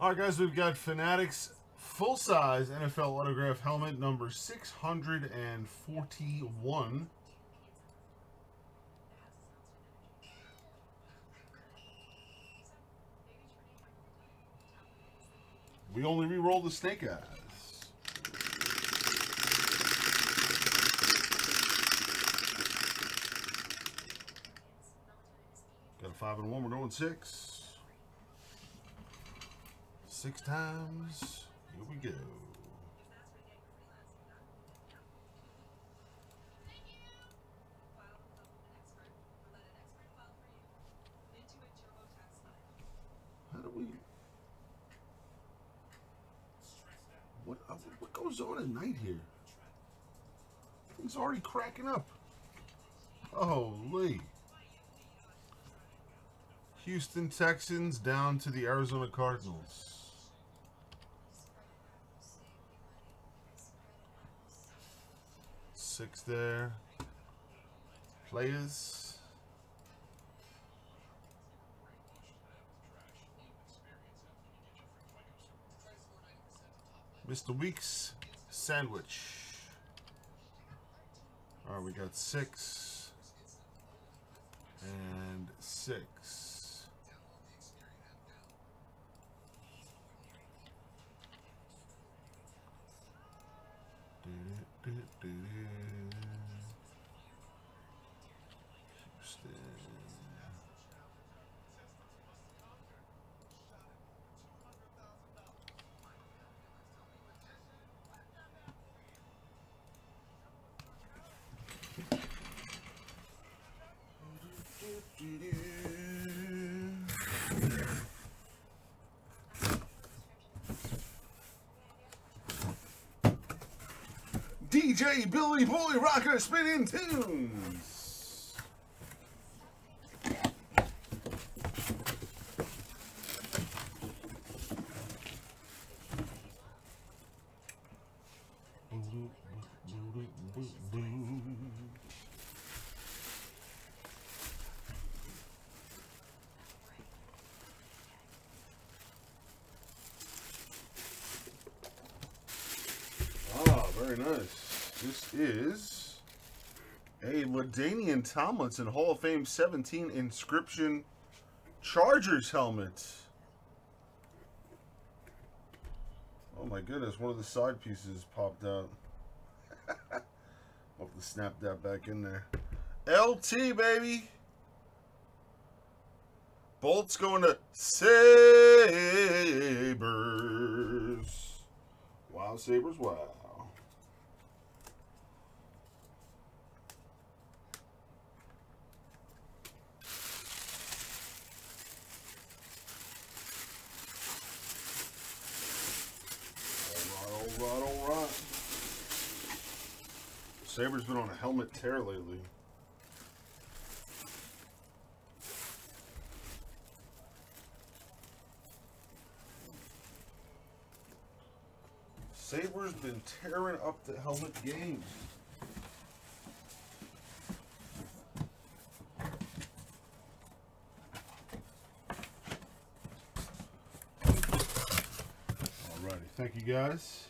All right, guys, we've got Fanatics full size NFL autograph helmet number 641. We only re-roll the snake eyes. Got a five and one. We're going six. Six times. Here we go. How do we? What uh, what goes on at night here? Things already cracking up. Holy. Houston Texans down to the Arizona Cardinals. Six there. Players. Mr. Weeks sandwich. All right, we got six and six. Houston. DJ Billy Boy Rocker spinning tunes. Ah, very nice. This is a LaDainian Tomlinson Hall of Fame 17 inscription Chargers helmet. Oh my goodness, one of the side pieces popped out. I'll have to snap that back in there. LT, baby! Bolts going to Sabres. Wow, Sabres, wow. All right, all right, all right. Sabres been on a helmet tear lately. Sabres been tearing up the helmet game. Alrighty, thank you guys.